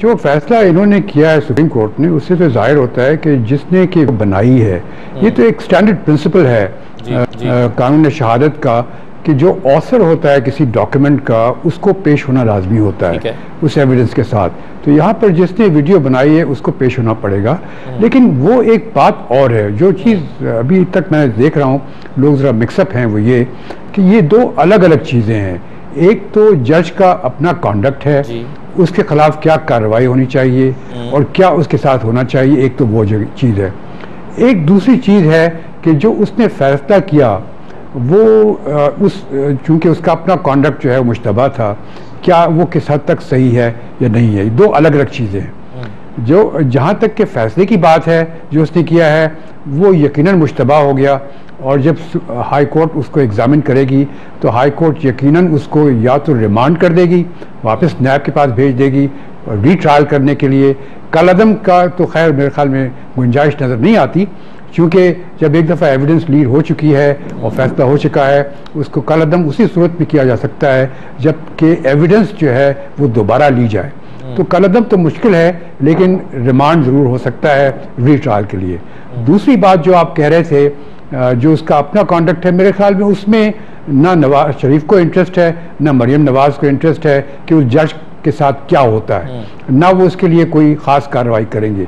جو فیصلہ انہوں نے کیا ہے سپریم کورٹ نے اس سے تو ظاہر ہوتا ہے کہ جس نے کہ بنائی ہے یہ تو ایک سٹینڈرڈ پرنسپل ہے۔ جی، جی۔ قانون شہادت کا کہ جو آثر ہوتا ہے کسی ڈاکیومنٹ کا اس کو پیش ہونا لازمی ہوتا ہے۔ اس ایویڈنس کے ساتھ۔ تو یہاں پر جس نے ویڈیو بنائی ہے اس کو پیش ہونا پڑے گا۔ لیکن وہ ایک بات اور ہے۔ جو چیز ابھی تک میں دیکھ رہا ہوں لوگ ذرا مکس اپ ہیں وہ یہ کہ یہ دو الگ الگ چیزیں ہیں۔ ایک تو جج کا اپنا کانڈکٹ ہے۔ جی۔ اس کے خلاف کیا کارروائی ہونی چاہیے اور کیا اس کے ساتھ ہونا چاہیے ایک تو وہ چیز ہے۔ ایک دوسری چیز ہے کہ جو اس نے فیصلہ کیا وہ اس چونکہ اس کا اپنا کانڈکٹ جو ہے مشتبہ تھا کیا وہ کس حد تک صحیح ہے یا نہیں ہے؟ دو الگ الگ چیزیں ہیں۔ جو جہاں تک کہ فیصلے کی بات ہے جو اس نے کیا ہے وہ یقیناً مشتبہ ہو گیا اور جب ہائی کورٹ اس کو ایگزامن کرے گی تو ہائی کورٹ یقیناً اس کو یا تو ریمانڈ کر دے گی، واپس نیب کے پاس بھیج دے گی ری ٹرائل کرنے کے لیے۔ کل عدم کا تو خیر میرے خیال میں گنجائش نظر نہیں آتی، چونکہ جب ایک دفعہ ایویڈنس لیڈ ہو چکی ہے اور فیصلہ ہو چکا ہے، اس کو کل عدم اسی صورت میں کیا جا سکتا ہے جبکہ ایویڈنس جو ہے وہ دوبارہ لی جائے۔ تو کل عدم تو مشکل ہے لیکن ریمانڈ ضرور ہو سکتا ہے ری ٹرائل کے لیے۔ دوسری بات جو آپ کہہ رہے تھے جو اس کا اپنا کانڈکٹ ہے میرے خیال میں اس میں نہ نواز شریف کو انٹرسٹ ہے نہ مریم نواز کو انٹرسٹ ہے کہ اس جج کے ساتھ کیا ہوتا ہے۔ نہ وہ اس کے لیے کوئی خاص کارروائی کریں گے۔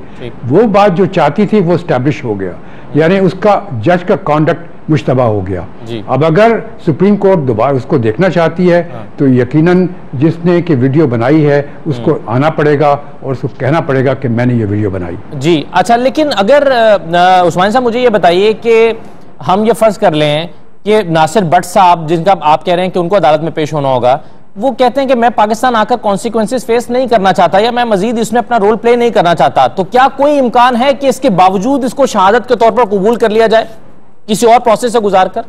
وہ بات جو چاہتی تھی وہ اسٹیبلش ہو گیا۔ یعنی اس کا جج کا کانڈکٹ مشتبہ ہو گیا۔ جی۔ اب اگر سپریم کورٹ دوبارہ اس کو دیکھنا چاہتی ہے تو یقیناً جس نے کہ ویڈیو بنائی ہے اس کو آنا پڑے گا اور اس کو کہنا پڑے گا کہ میں نے یہ ویڈیو بنائی۔ جی اچھا لیکن اگر عثمان صاحب مجھے یہ بتائیے کہ ہم یہ فرض کر لیں کہ ناصر بٹ صاحب جن کا آپ کہہ رہے ہیں کہ ان کو عدالت میں پیش ہونا ہوگا وہ کہتے ہیں کہ میں پاکستان آ کر کانسیکوینسز فیس نہیں کرنا چاہتا یا میں مزید اس میں اپنا رول پلے نہیں کرنا چاہتا تو کیا کوئی امکان ہے کہ اس کے باوجود اس کو شہادت کے طور پر قبول کر لیا جائے؟ کسی اور پروسیس سے گزار کر؟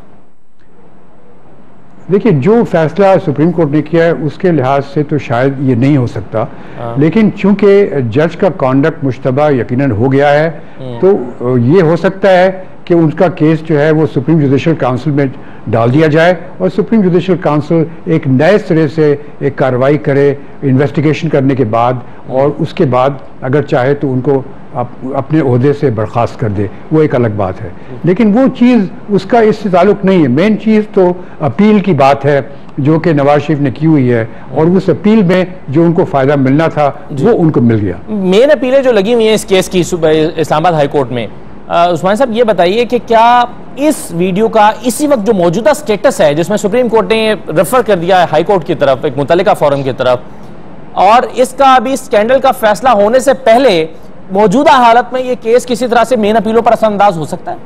دیکھیے جو فیصلہ سپریم کورٹ نے کیا ہے اس کے لحاظ سے تو شاید یہ نہیں ہو سکتا۔ لیکن چونکہ جج کا کانڈکٹ مشتبہ یقیناً ہو گیا ہے تو یہ ہو سکتا ہے کہ ان کا کیس جو ہے وہ سپریم جوڈیشل کاؤنسل میں ڈال دیا جائے اور سپریم جوڈیشل کاؤنسل ایک نئے سرے سے ایک کارروائی کرے انویسٹیگیشن کرنے کے بعد اور اس کے بعد اگر چاہے تو ان کو اپ- اپنے عہدے سے برخاست کر دے۔ وہ ایک الگ بات ہے۔ لیکن وہ چیز اس کا اس سے تعلق نہیں ہے۔ مین چیز تو اپیل کی بات ہے جو کہ نواز شریف نے کی ہوئی ہے اور اس اپیل میں جو ان کو فائدہ ملنا تھا وہ ان کو مل گیا۔ مین اپیلیں جو لگی ہوئی ہیں اس کیس کی اسلام آباد ہائی کورٹ میں عثمان صاحب، یہ بتائیے کہ کیا اس ویڈیو کا اسی وقت جو موجودہ سٹیٹس ہے، جس میں سپریم کورٹ نے ریفر کر دیا ہے، ہائی کورٹ کی طرف، ایک متعلقہ فورم کی طرف، اور اس کا ابھی سکینڈل کا فیصلہ ہونے سے پہلے موجودہ حالت میں یہ کیس کسی طرح سے مین اپیلوں پر اثر انداز ہو سکتا ہے؟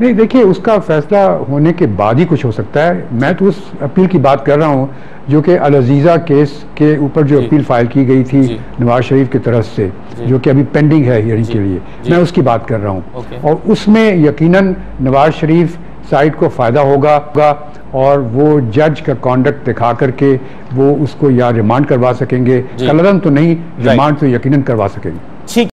نہیں دیکھیے اس کا فیصلہ ہونے کے بعد ہی کچھ ہو سکتا ہے میں تو اس اپیل کی بات کر رہا ہوں جو کہ العزیزہ کیس کے اوپر جو جی۔ اپیل فائل کی گئی تھی جی۔ نواز شریف کی طرف سے جی۔ جو کہ ابھی پینڈنگ ہے ہیئرنگ۔ کے لیے۔ میں اس کی بات کر رہا ہوں۔ اور اس میں یقیناً نواز شریف سائڈ کو فائدہ ہوگا اور وہ جج کا کانڈکٹ دکھا کر کے وہ اس کو یا ریمانڈ کروا سکیں گے۔ کلرم تو نہیں. ریمانڈ تو یقیناً کروا سکیں گے ٹھیک